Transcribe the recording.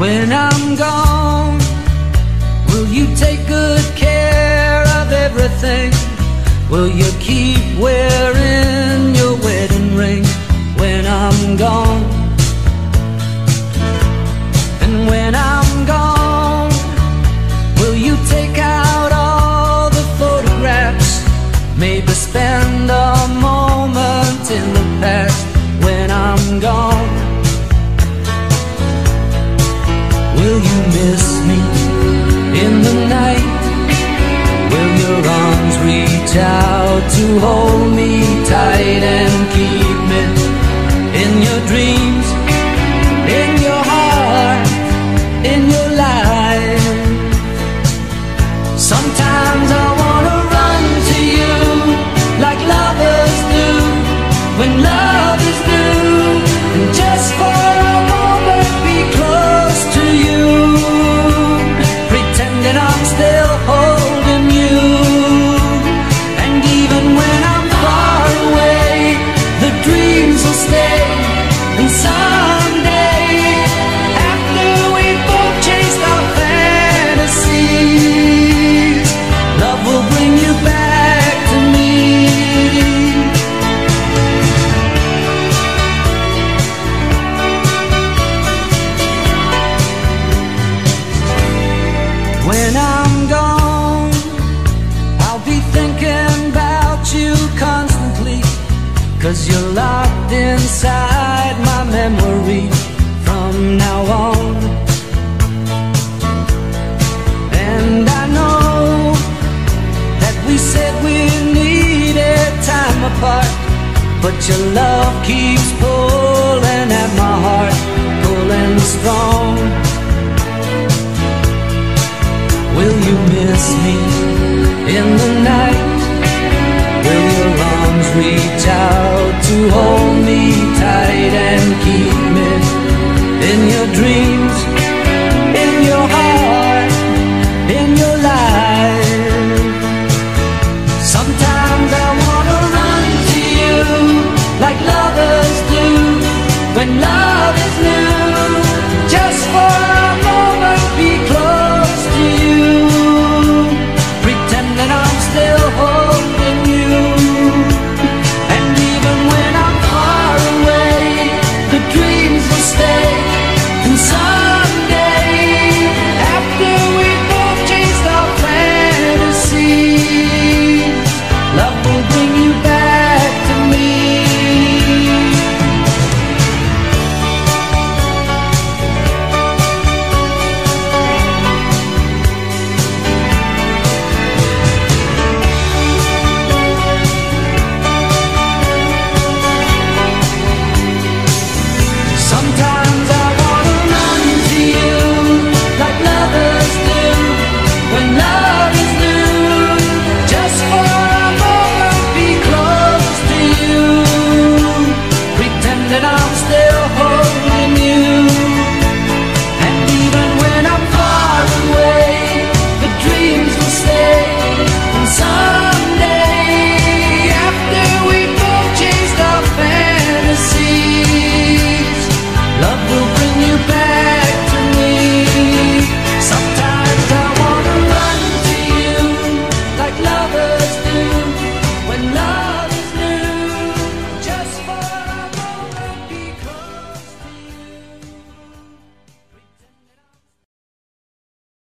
When I'm gone, will you take good care of everything? Will you keep wearing your wedding ring when I'm gone? And when I'm gone, will you take out all the photographs? Maybe spend a to hold me tight and When I'm gone, I'll be thinking about you constantly. Cause you're locked inside But your love keeps pulling at my heart, pulling strong. Will you miss me in the night? Will your arms reach out to hold me tight and keep me in your dreams,